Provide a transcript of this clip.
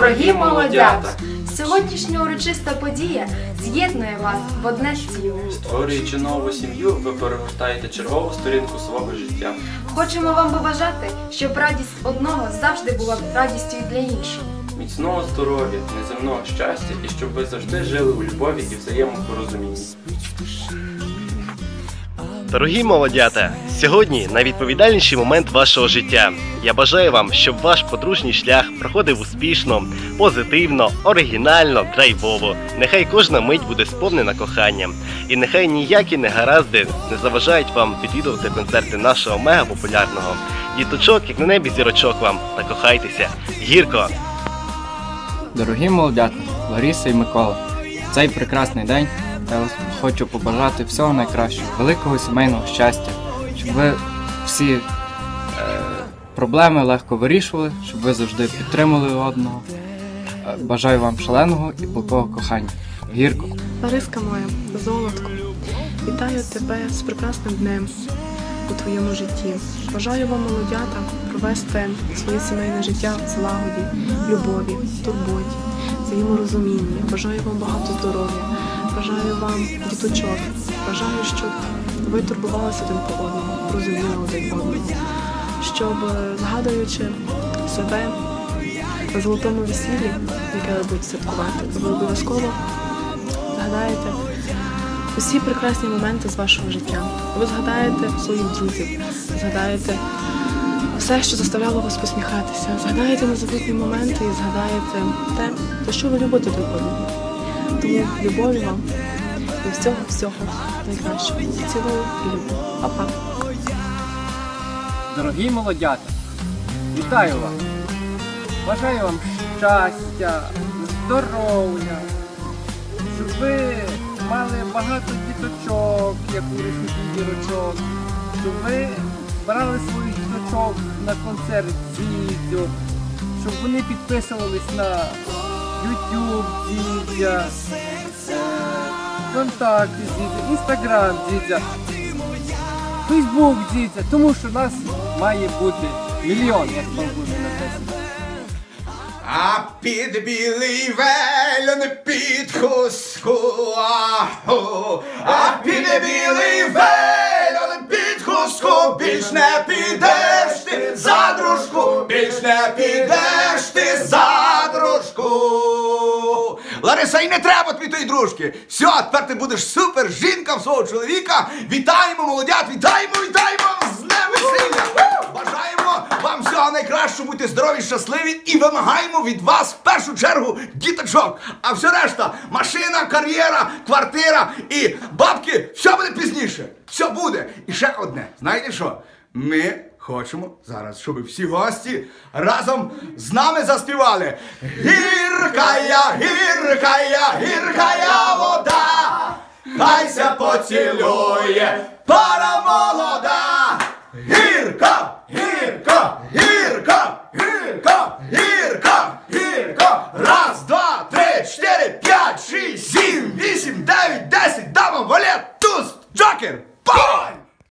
Дорогі молодята! Сьогоднішня урочиста подія з'єднує вас в одне ціле. Створюючи нову сім'ю, ви перегортаєте чергову сторінку свого життя. Хочемо вам побажати, щоб радість одного завжди була радістю і для іншого. Міцного здоров'я, неземного щастя і щоб ви завжди жили у любові і взаємопорозумінні. Дорогі молодята, сьогодні найвідповідальніший момент вашого життя. Я бажаю вам, щоб ваш подружній шлях проходив успішно, позитивно, оригінально, драйвово. Нехай кожна мить буде сповнена коханням. І нехай ніякі негаразди не заважають вам відвідувати концерти нашого мегапопулярного. Діточок, як на небі зірочок вам, та кохайтеся. Гірко! Дорогі молодята, Лариса і Микола, цей прекрасний день хочу побажати всього найкращого, великого сімейного щастя, щоб ви всі е, проблеми легко вирішували, щоб ви завжди підтримували одного. Е, бажаю вам шаленого і палкого кохання. Гірко. Лариска моя, золотко, вітаю тебе з прекрасним днем у твоєму житті. Бажаю вам, молодята, провести своє сімейне життя в злагоді, любові, турботі, взаєморозумінні. Бажаю вам багато здоров'я, бажаю вам діточок. Бажаю, щоб ви турбувалися один по одному, розуміли один одного, щоб, згадуючи себе на золотому весіллі, яке ви будете святкувати, ви обов'язково згадаєте усі прекрасні моменти з вашого життя. Ви згадаєте своїх друзів, згадаєте все, що заставляло вас посміхатися, згадаєте незабутні моменти і згадаєте те, за що ви любите друг одного. Тому любові вам і всього всього найкращого. Цілую і люблю. Па-па. Дорогі молодята, вітаю вас! Бажаю вам щастя, здоров'я, щоб ви мали багато діточок, як у решуті дірочок, щоб ви брали своїх діточок на концерт Дідзю, щоб вони підписувались на YouTube Дідзя, е, Контакти Дідзя, Інстаграм Дідзя. Фейсбук діться, тому що нас має бути мільйон, як там буде. А під білий вельон під хустку, аху. а під білий вельон під хустку, більш не підеш ти за дружку, більш не підеш ти за дружку. Лариса, і не треба тобі тої дружки. Все, тепер ти будеш супер жінка в свого чоловіка. Вітаємо, молодят, вітаємо, вітаємо з днем весілля. Бажаємо вам всього найкращого, будьте здорові, щасливі і вимагаємо від вас в першу чергу діточок. А все решта, машина, кар'єра, квартира і бабки, все буде пізніше. Все буде. І ще одне. Знаєте що? Ми хочемо зараз, щоб всі гості разом з нами заспівали. Гіркая, гіркая, гіркая вода, хайся поцілує пара молода.